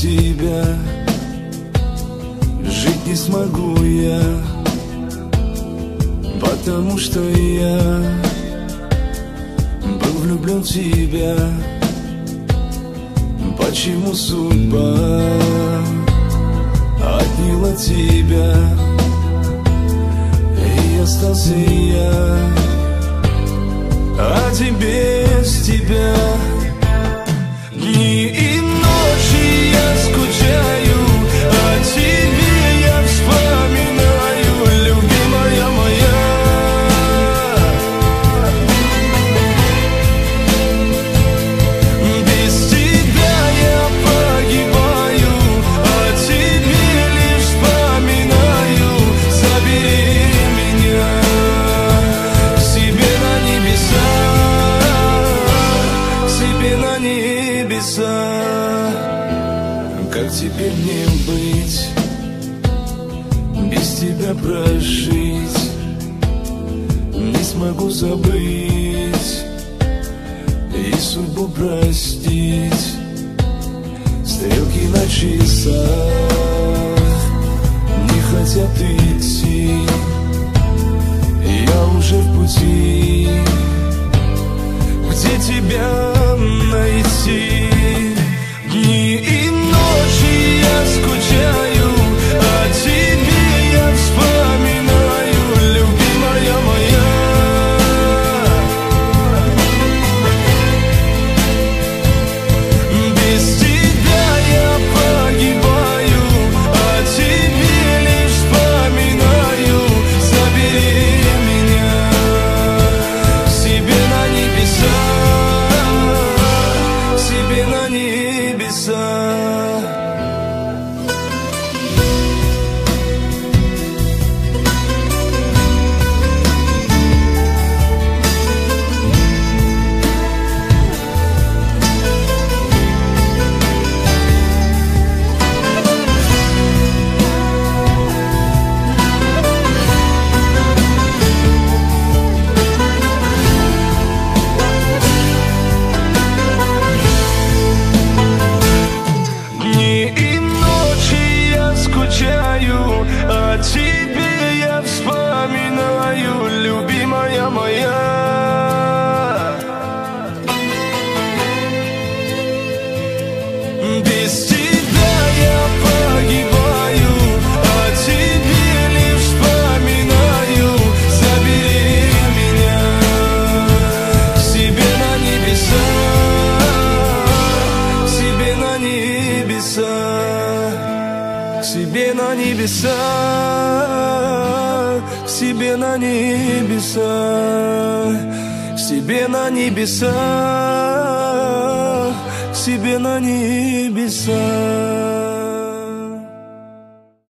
тебя Жить не смогу я Потому что я Был влюблен в тебя. Почему судьба Отняла тебя? И остался я А тебе без тебя небеса Как теперь мне быть Без тебя прожить Не смогу забыть и судьбу простить Стрелки на часах не хотят идти Я уже в пути Где тебя найти? Небеса, к себе на небеса, к себе на небеса, к себе на небеса.